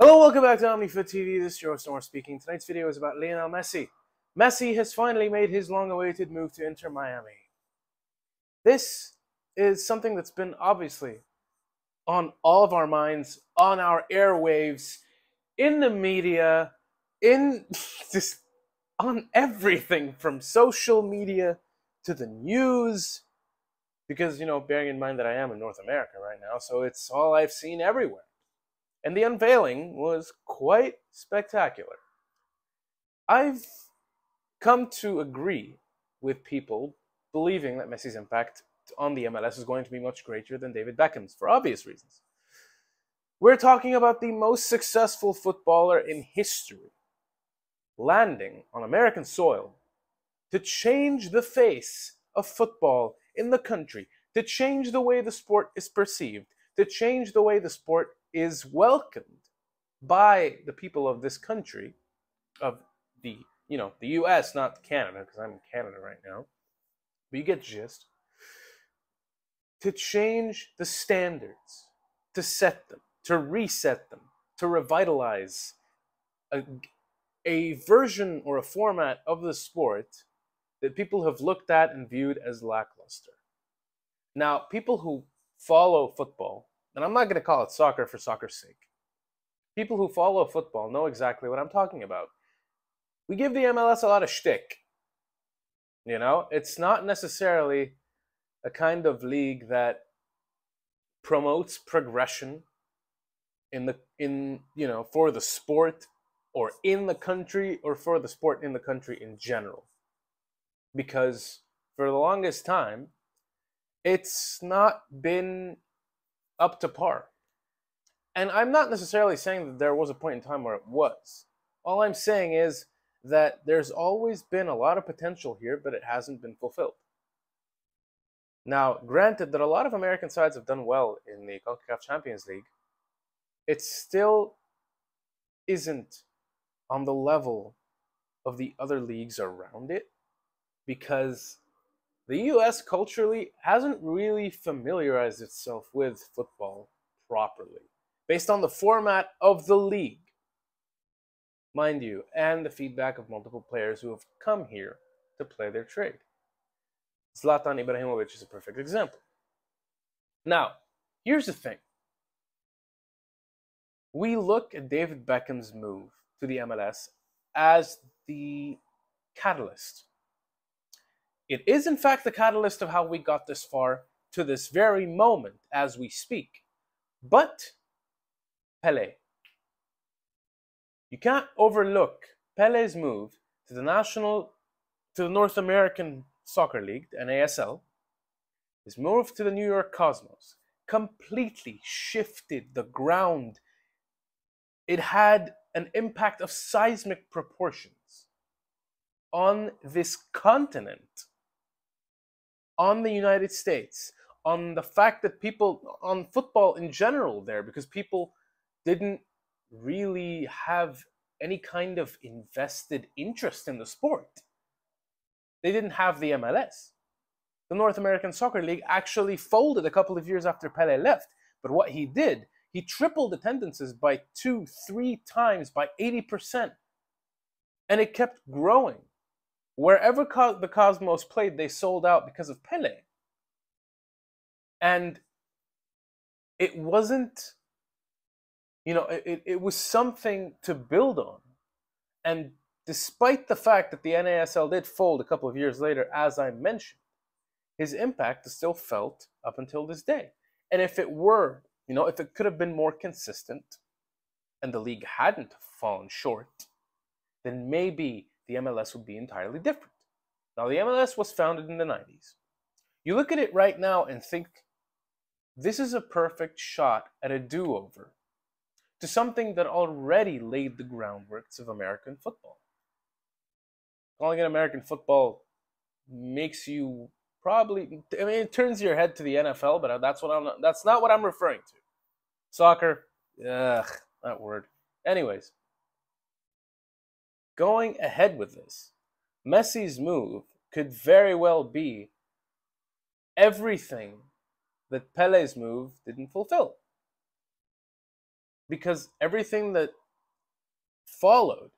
Hello, welcome back to OmniFoot TV. This is Joe Storm speaking. Tonight's video is about Lionel Messi. Messi has finally made his long-awaited move to Inter Miami. This is something that's been obviously on all of our minds, on our airwaves, in the media, in just on everything from social media to the news. Because, you know, bearing in mind that I am in North America right now, so it's all I've seen everywhere and the unveiling was quite spectacular. I've come to agree with people believing that Messi's impact on the MLS is going to be much greater than David Beckham's for obvious reasons. We're talking about the most successful footballer in history landing on American soil to change the face of football in the country, to change the way the sport is perceived, to change the way the sport is welcomed by the people of this country, of the you know the U.S., not Canada, because I'm in Canada right now. But you get gist. To change the standards, to set them, to reset them, to revitalize a, a version or a format of the sport that people have looked at and viewed as lackluster. Now, people who follow football and I'm not going to call it soccer for soccer's sake. People who follow football know exactly what I'm talking about. We give the MLS a lot of shtick. You know, it's not necessarily a kind of league that promotes progression in the in you know for the sport or in the country or for the sport in the country in general because for the longest time it's not been up to par. And I'm not necessarily saying that there was a point in time where it was. All I'm saying is that there's always been a lot of potential here, but it hasn't been fulfilled. Now, granted that a lot of American sides have done well in the CONCACAF Champions League, it still isn't on the level of the other leagues around it because the US culturally hasn't really familiarized itself with football properly, based on the format of the league, mind you, and the feedback of multiple players who have come here to play their trade. Zlatan Ibrahimovic is a perfect example. Now, here's the thing. We look at David Beckham's move to the MLS as the catalyst it is, in fact, the catalyst of how we got this far to this very moment as we speak. But Pele. You can't overlook Pele's move to the national, to the North American Soccer League, the NASL. His move to the New York Cosmos completely shifted the ground. It had an impact of seismic proportions on this continent on the United States, on the fact that people, on football in general, there, because people didn't really have any kind of invested interest in the sport. They didn't have the MLS. The North American Soccer League actually folded a couple of years after Pele left. But what he did, he tripled attendances by two, three times, by 80%. And it kept growing. Wherever Co- the Cosmos played, they sold out because of Pele. And it wasn't, you know, it, it was something to build on. And despite the fact that the NASL did fold a couple of years later, as I mentioned, his impact is still felt up until this day. And if it were, you know, if it could have been more consistent and the league hadn't fallen short, then maybe the MLS would be entirely different. Now, the MLS was founded in the 90s. You look at it right now and think, this is a perfect shot at a do over to something that already laid the groundworks of American football. Calling it American football makes you probably, I mean, it turns your head to the NFL, but that's what I'm that's not what I'm referring to. Soccer, ugh, that word. Anyways, going ahead with this, Messi's move could very well be everything that Pele's move didn't fulfill. because everything that followed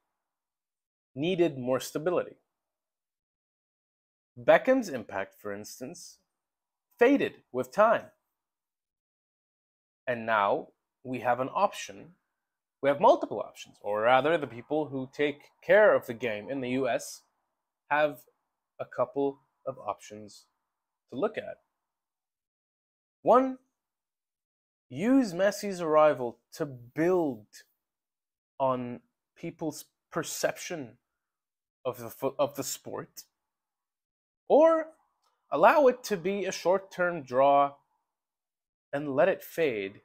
needed more stability. Beckham's impact, for instance, faded with time. And now we have an option. We have multiple options, or rather, the people who take care of the game in the US have a couple of options to look at. One, use Messi's arrival to build on people's perception of the of the sport or allow it to be a short-term draw and let it fade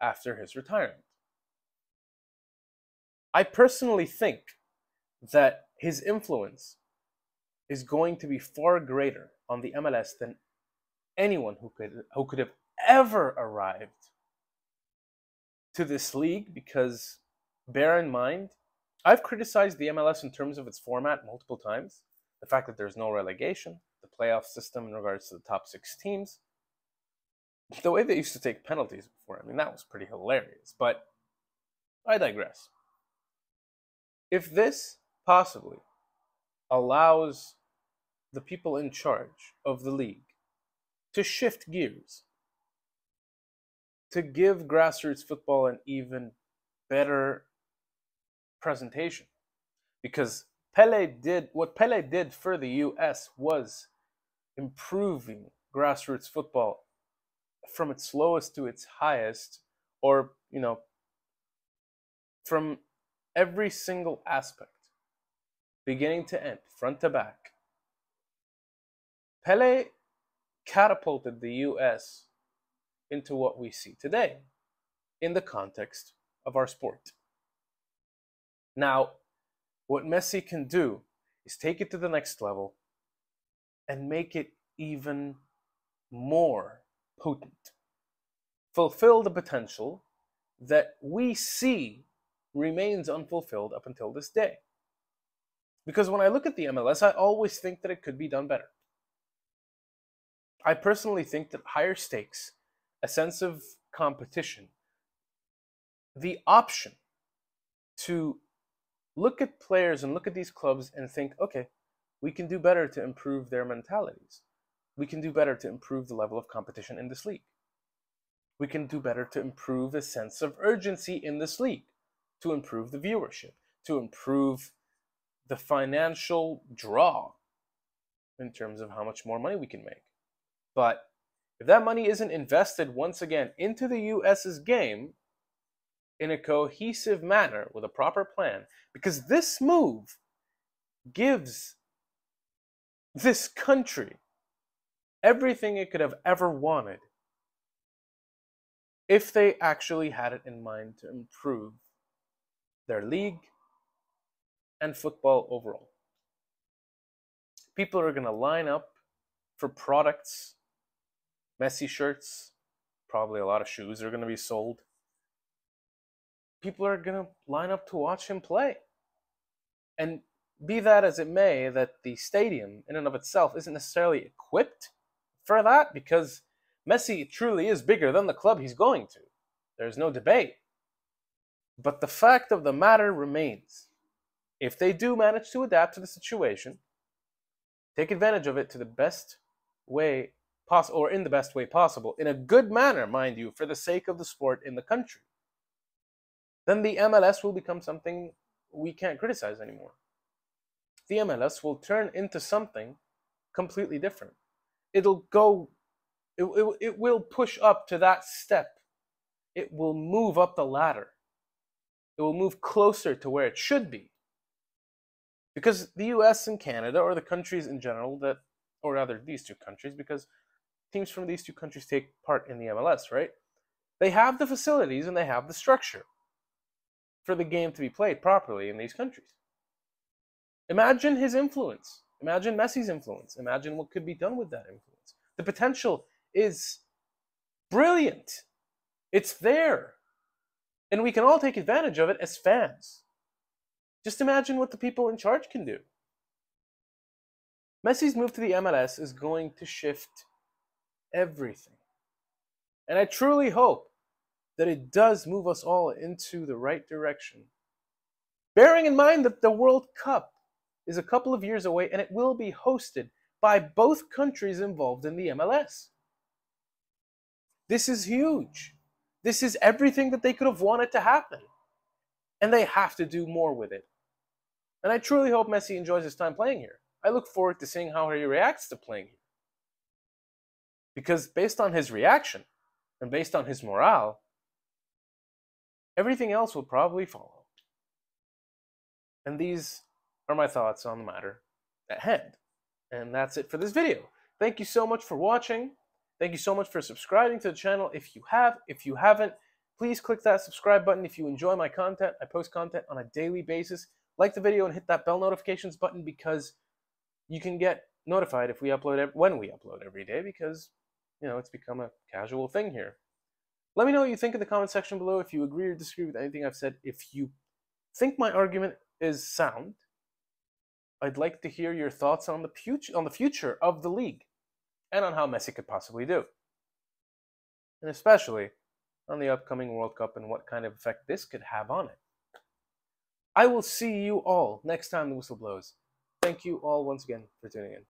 after his retirement. I personally think that his influence is going to be far greater on the MLS than anyone who could who could have ever arrived to this league because bear in mind I've criticized the MLS in terms of its format multiple times. The fact that there's no relegation, the playoff system in regards to the top six teams, the way they used to take penalties before, I mean, that was pretty hilarious. But I digress. If this possibly allows the people in charge of the league to shift gears, to give grassroots football an even better presentation. Because Pele did what Pele did for the US was improving grassroots football from its lowest to its highest, or, you know, from every single aspect, beginning to end, front to back. Pele catapulted the US into what we see today in the context of our sport. Now, what Messi can do is take it to the next level and make it even more potent. Fulfill the potential that we see remains unfulfilled up until this day. Because when I look at the MLS, I always think that it could be done better. I personally think that higher stakes, a sense of competition, the option to look at players and look at these clubs and think, okay, we can do better to improve their mentalities. We can do better to improve the level of competition in this league. We can do better to improve the sense of urgency in this league, to improve the viewership, to improve the financial draw in terms of how much more money we can make. But if that money isn't invested once again into the US's game, in a cohesive manner with a proper plan because this move gives this country everything it could have ever wanted if they actually had it in mind to improve their league and football overall. People are going to line up for products, Messi shirts, probably a lot of shoes are going to be sold people are going to line up to watch him play. And be that as it may, that the stadium in and of itself isn't necessarily equipped for that because Messi truly is bigger than the club he's going to. There's no debate. But the fact of the matter remains if they do manage to adapt to the situation, take advantage of it to the best way possible, or in the best way possible, in a good manner, mind you, for the sake of the sport in the country then the MLS will become something we can't criticize anymore. The MLS will turn into something completely different. It'll go, it, it, it will push up to that step. It will move up the ladder. It will move closer to where it should be. Because the US and Canada, or the countries in general that, or rather these two countries, because teams from these two countries take part in the MLS, right? They have the facilities and they have the structure for the game to be played properly in these countries. Imagine his influence. Imagine Messi's influence. Imagine what could be done with that influence. The potential is brilliant. It's there. And we can all take advantage of it as fans. Just imagine what the people in charge can do. Messi's move to the MLS is going to shift everything. And I truly hope that it does move us all into the right direction. Bearing in mind that the World Cup is a couple of years away and it will be hosted by both countries involved in the MLS. This is huge. This is everything that they could have wanted to happen. And they have to do more with it. And I truly hope Messi enjoys his time playing here. I look forward to seeing how he reacts to playing here. Because based on his reaction and based on his morale, everything else will probably follow. And these are my thoughts on the matter at hand. And that's it for this video. Thank you so much for watching. Thank you so much for subscribing to the channel if you have. If you haven't, please click that subscribe button if you enjoy my content. I post content on a daily basis. Like the video and hit that bell notifications button because you can get notified if we upload when we upload every day because you know it's become a casual thing here. Let me know what you think in the comment section below if you agree or disagree with anything I've said. If you think my argument is sound, I'd like to hear your thoughts on the future on the future of the league and on how Messi could possibly do. And especially on the upcoming World Cup and what kind of effect this could have on it. I will see you all next time the whistle blows. Thank you all once again for tuning in.